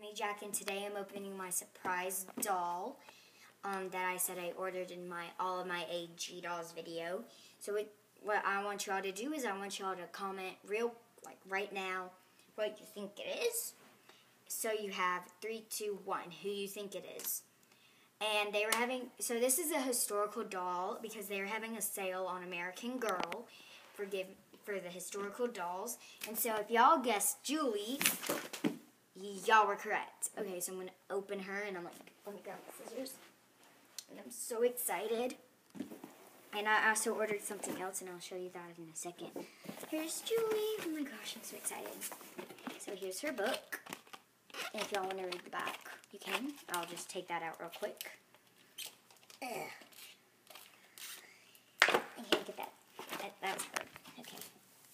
me, Jack, and today I'm opening my surprise doll um, that I said I ordered in my all of my AG dolls video. So it, what I want y'all to do is I want y'all to comment real like right now what you think it is. So you have three, two, one. Who you think it is? And they were having so this is a historical doll because they were having a sale on American Girl for give for the historical dolls. And so if y'all guessed Julie, y'all were correct. Okay, so I'm gonna open her and I'm like, let me grab the scissors. And I'm so excited. And I also ordered something else and I'll show you that in a second. Here's Julie. Oh my gosh, I'm so excited. So here's her book. And if y'all want to read the back, you can. I'll just take that out real quick. Ugh. I can't get that. that. That's her.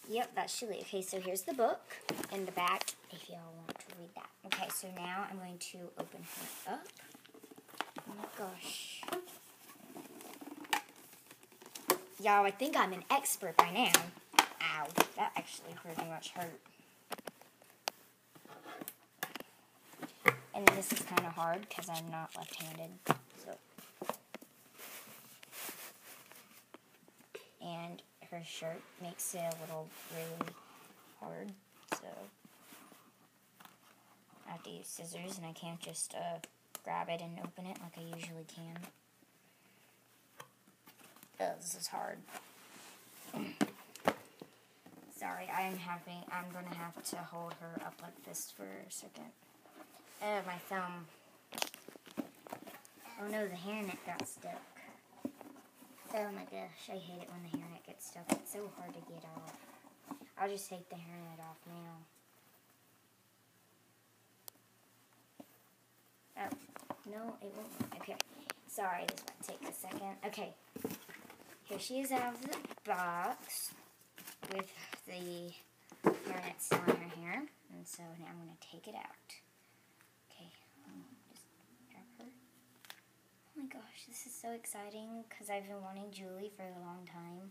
Yep, that's Julie. Okay, so here's the book in the back if y'all want to read that. Okay, so now I'm going to open her up. Oh my gosh. Y'all, I think I'm an expert by now. Ow, that actually pretty much hurt. And this is kind of hard because I'm not left-handed. So. And her shirt makes it a little really hard. So I have to use scissors and I can't just uh, grab it and open it like I usually can. Oh, this is hard. Sorry, I'm having, I'm gonna have to hold her up like this for a second. Oh, my thumb. Oh no, the hairnet got stuck. Oh my gosh, I hate it when the hairnet gets stuck. It's so hard to get off. I'll just take the hairnet off now. Oh, no, it won't. Okay, sorry, this might take a second. Okay, here she is out of the box with the hairnet still in her hair. And so now I'm going to take it out. Okay, her. Oh my gosh, this is so exciting because I've been wanting Julie for a long time.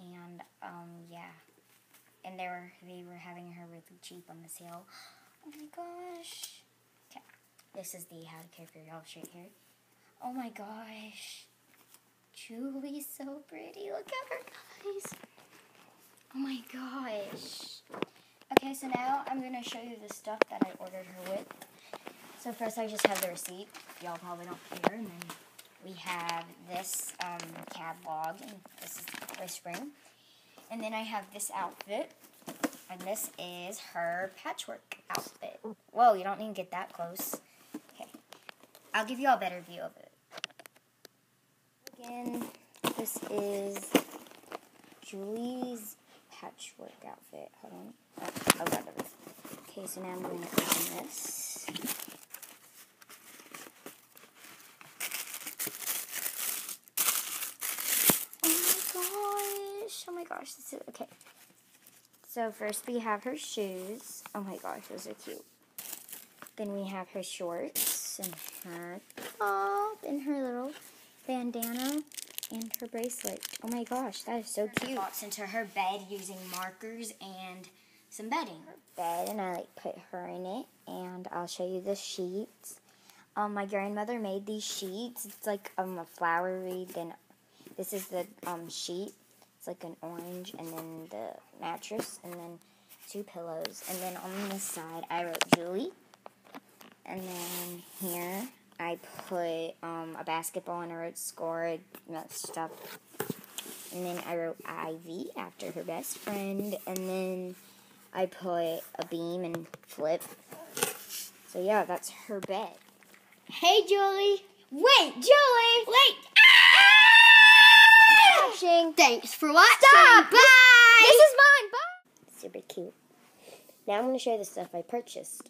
And, um, yeah. And they were, they were having her really cheap on the sale. Oh my gosh. Okay, this is the How to Care for Your Health shirt here. Oh my gosh. Julie's so pretty. Look at her, guys. Oh my gosh. Okay, so now I'm going to show you the stuff that I ordered her with. So first I just have the receipt. Y'all probably don't care. And then we have this um, catalog. And this is Whispering. And then I have this outfit. And this is her patchwork outfit. Whoa, you don't need to get that close. Okay. I'll give you all a better view of it. Again, this is Julie's patchwork outfit. Hold on. Oh, oh got. Okay, so now I'm going to open this. Oh my gosh. Oh my gosh. This is okay. So first we have her shoes. Oh my gosh, those are cute. Then we have her shorts and her top and her little bandana and her bracelet. Oh my gosh, that is so cute. Walks into her bed using markers and some bedding. Her bed, and I like put her in it, and I'll show you the sheets. Um, my grandmother made these sheets. It's like um a flowery. Then this is the um sheet. It's like an orange, and then the mattress, and then two pillows, and then on this side I wrote Julie, and then here I put um, a basketball and I wrote score, that stuff. And then I wrote Ivy after her best friend. And then I put a beam and flip. So yeah, that's her bed. Hey, Julie. Wait, Julie. Wait. Thanks for watching. Stop. Bye. This is mine. Bye. Super cute. Now I'm going to show you the stuff I purchased.